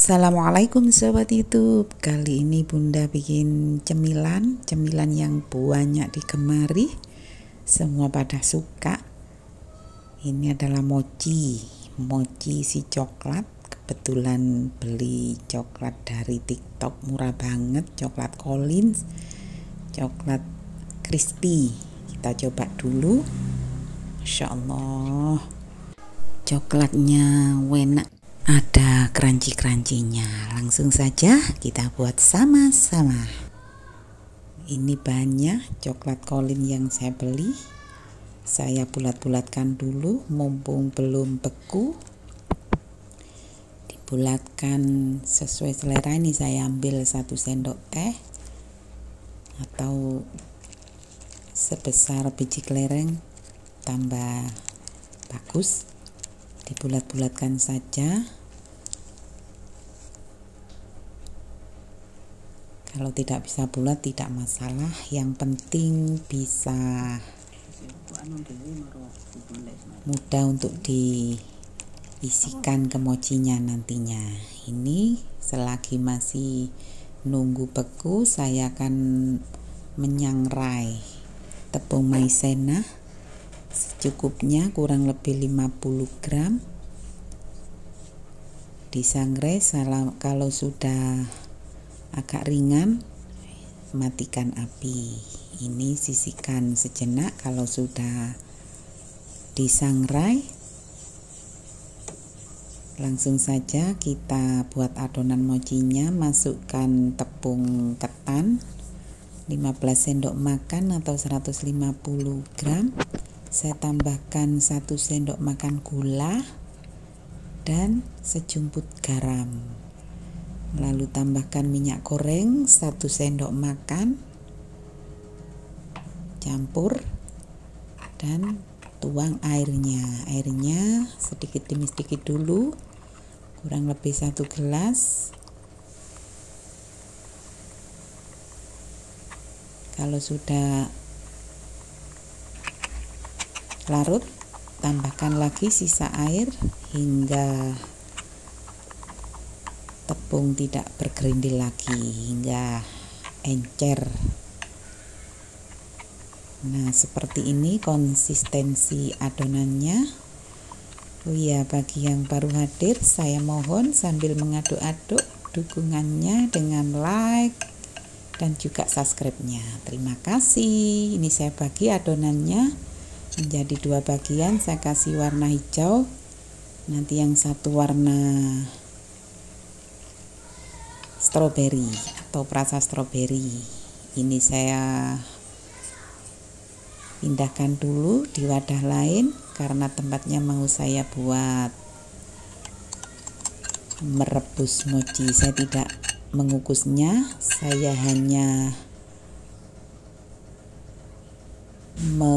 Assalamualaikum sobat YouTube. Kali ini bunda bikin cemilan Cemilan yang banyak digemari. Semua pada suka. Ini adalah mochi Mochi si coklat. Kebetulan beli coklat dari tiktok Murah banget. Coklat Collins Coklat crispy. Kita coba dulu. Masya Allah. Coklatnya enak ada crunchy-crunchynya. Langsung saja kita buat sama-sama. Ini banyak coklat kolin yang saya beli. Saya bulat-bulatkan dulu mumpung belum beku. Dibulatkan sesuai selera ini saya ambil satu sendok teh atau sebesar biji kelereng tambah bagus dibulat-bulatkan saja kalau tidak bisa bulat tidak masalah. Yang penting bisa mudah untuk diisikan ke mochinya nantinya. Ini selagi masih nunggu beku saya akan menyangrai tepung maizena secukupnya kurang lebih 50 gram. Disangrai kalau sudah agak ringan matikan api. Ini sisihkan sejenak kalau sudah disangrai langsung saja kita buat adonan mochinya masukkan tepung ketan 15 sendok makan atau 150 gram. Saya tambahkan 1 sendok makan gula dan sejumput garam lalu tambahkan minyak goreng 1 sendok makan campur dan tuang airnya. Airnya sedikit demi sedikit dulu kurang lebih satu gelas. Kalau sudah larut tambahkan lagi sisa air hingga tepung tidak bergerindil lagi hingga encer. Nah seperti ini konsistensi adonannya. Oh iya bagi yang baru hadir saya mohon sambil mengaduk-aduk dukungannya dengan like dan juga subscribe-nya. Terima kasih. Ini saya bagi adonannya menjadi dua bagian. Saya kasih warna hijau. Nanti yang satu warna stroberi atau perasa stroberi. Ini saya pindahkan dulu di wadah lain karena tempatnya mau saya buat merebus mochi. Saya tidak mengukusnya saya hanya me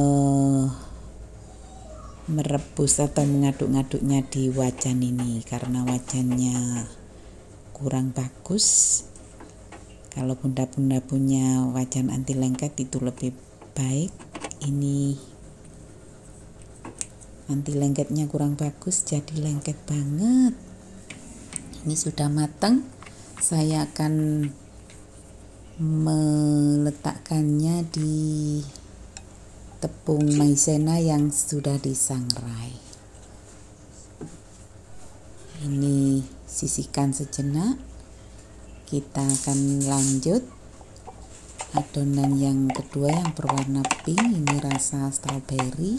merebus atau mengaduk-ngaduknya di wajan ini karena wajannya kurang bagus kalau bunda-bunda punya wajan anti lengket itu lebih baik. Ini anti lengketnya kurang bagus jadi lengket banget. Ini sudah matang saya akan meletakkannya di tepung maizena yang sudah disangrai. Ini sisihkan sejenak. Kita akan lanjut. Adonan yang kedua yang berwarna pink ini rasa strawberry.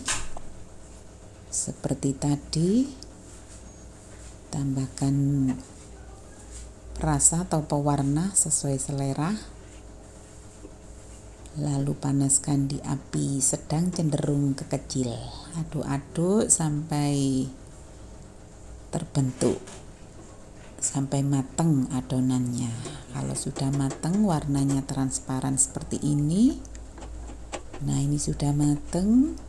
Seperti tadi tambahkan rasa atau pewarna sesuai selera. Lalu panaskan di api sedang cenderung kekecil. Aduk-aduk sampai terbentuk sampai matang adonannya. Kalau sudah matang warnanya transparan seperti ini. Nah ini sudah matang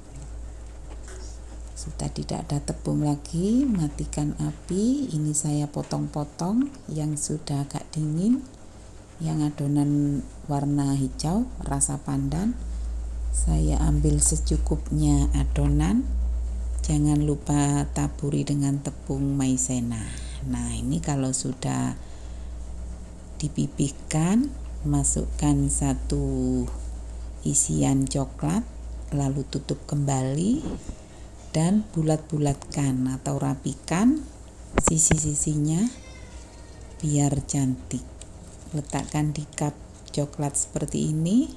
sudah tidak ada tepung lagi. Matikan api. Ini saya potong-potong. Yang sudah agak dingin yang adonan warna hijau rasa pandan saya ambil secukupnya adonan. Jangan lupa taburi dengan tepung maizena. Nah ini kalau sudah dipipihkan masukkan satu isian coklat lalu tutup kembali dan bulat-bulatkan atau rapikan sisi-sisinya biar cantik. Letakkan di cup coklat seperti ini.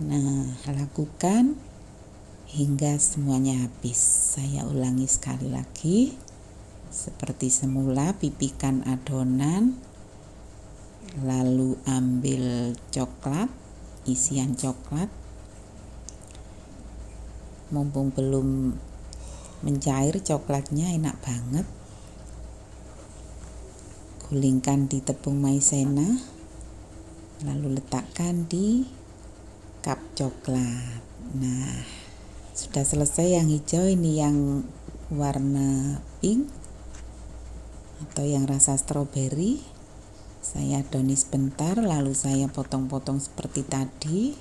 Nah lakukan hingga semuanya habis. Saya ulangi sekali lagi seperti semula pipihkan adonan lalu ambil coklat isian coklat. Mumpung belum mencair coklatnya enak banget. Gulingkan di tepung maizena lalu letakkan di cup coklat. Nah sudah selesai yang hijau ini yang warna pink atau yang rasa stroberi saya adonis sebentar lalu saya potong-potong seperti tadi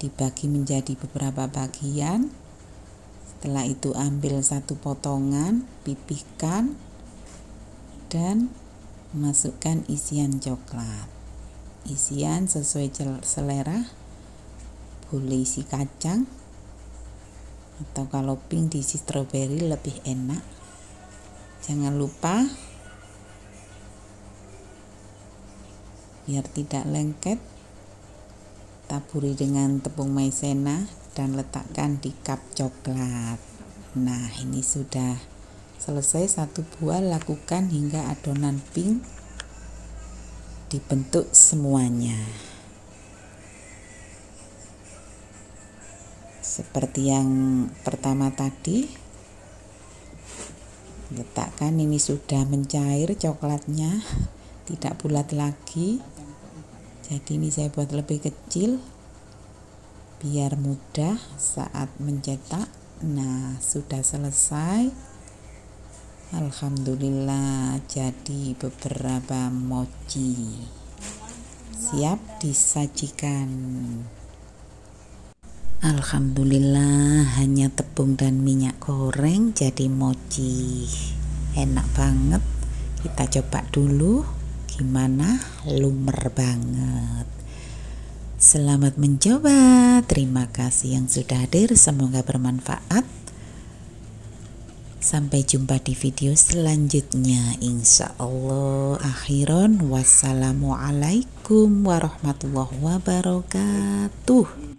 dibagi menjadi beberapa bagian. Setelah itu ambil satu potongan pipihkan dan masukkan isian coklat. Isian sesuai selera boleh isi kacang atau kalau pink diisi stroberi lebih enak. Jangan lupa biar tidak lengket taburi dengan tepung maizena dan letakkan di cup coklat. Nah ini sudah selesai. Satu buah lakukan hingga adonan pink dibentuk semuanya. Seperti yang pertama tadi letakkan. Ini sudah mencair coklatnya tidak bulat lagi jadi ini saya buat lebih kecil biar mudah saat mencetak. Nah sudah selesai. Alhamdulillah jadi beberapa mochi. Siap disajikan. Alhamdulillah hanya tepung dan minyak goreng jadi mochi. Enak banget. Kita coba dulu gimana? Lumer banget. Selamat mencoba. Terima kasih yang sudah hadir. Semoga bermanfaat. Sampai jumpa di video selanjutnya. Insya Allah akhiron. Wassalamualaikum warahmatullahi wabarakatuh